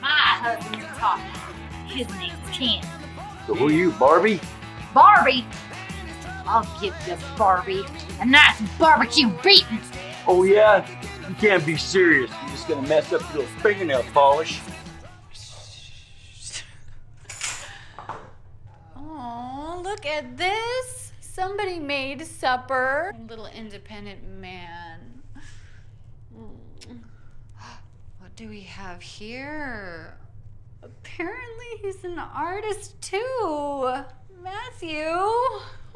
My husband you're talking to. His name's Ken. So who are you, Barbie? Barbie? I'll give you Barbie. A nice barbecue beating. Oh yeah? You can't be serious. You're just gonna mess up your fingernail polish. Oh, look at this. Somebody made supper. Little independent man. What do we have here? Apparently, he's an artist too. Matthew.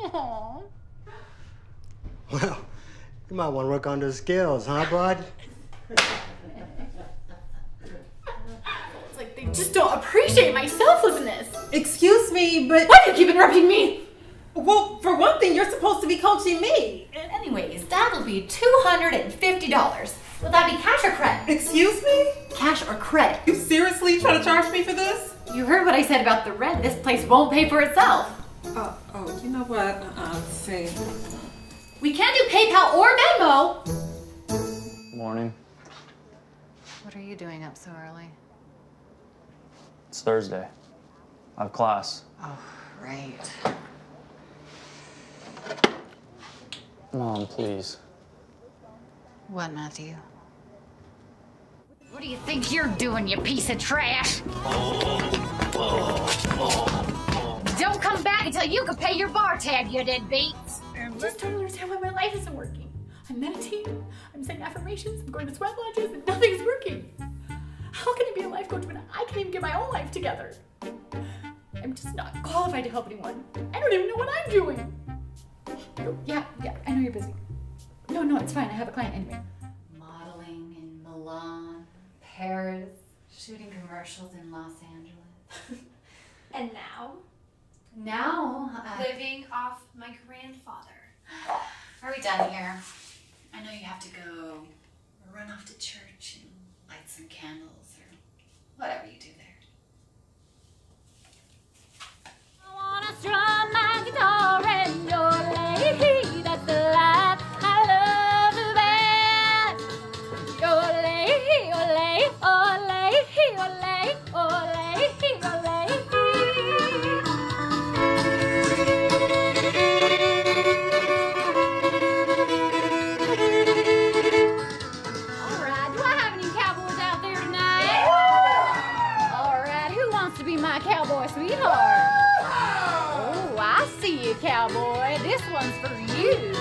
Aw. Well, you might want to work on those skills, huh, bud? It's like they just don't appreciate my selflessness. Excuse me, but Why do you keep interrupting me? well, for one thing, you're supposed to be coaching me. Anyways, that'll be $250. Will that be cash or credit? Excuse me? Cash or credit? You seriously trying to charge me for this? You heard what I said about the rent. This place won't pay for itself. Oh, oh, you know what? Uh, see. We can't do PayPal or Venmo. Morning. What are you doing up so early? It's Thursday. I have class. Oh, right. Mom, please. What, Matthew? What do you think you're doing, you piece of trash? Don't come back until you can pay your bar tab, you deadbeats. I um, just don't understand why my life isn't working. I'm meditating, I'm saying affirmations, I'm going to sweat lodges, and nothing's working. How can I be a life coach when I can't even get my own life together? I'm just not qualified to help anyone. I don't even know what I'm doing. Oh, yeah, yeah, I know you're busy. No, no, it's fine. I have a client anyway. Modeling in Milan, Paris, shooting commercials in Los Angeles. And now, now, uh, living off my grandfather. are we done here? I know you have to go run off to church and light some candles or whatever you do there. sweetheart. Oh, I see you, cowboy. This one's for you.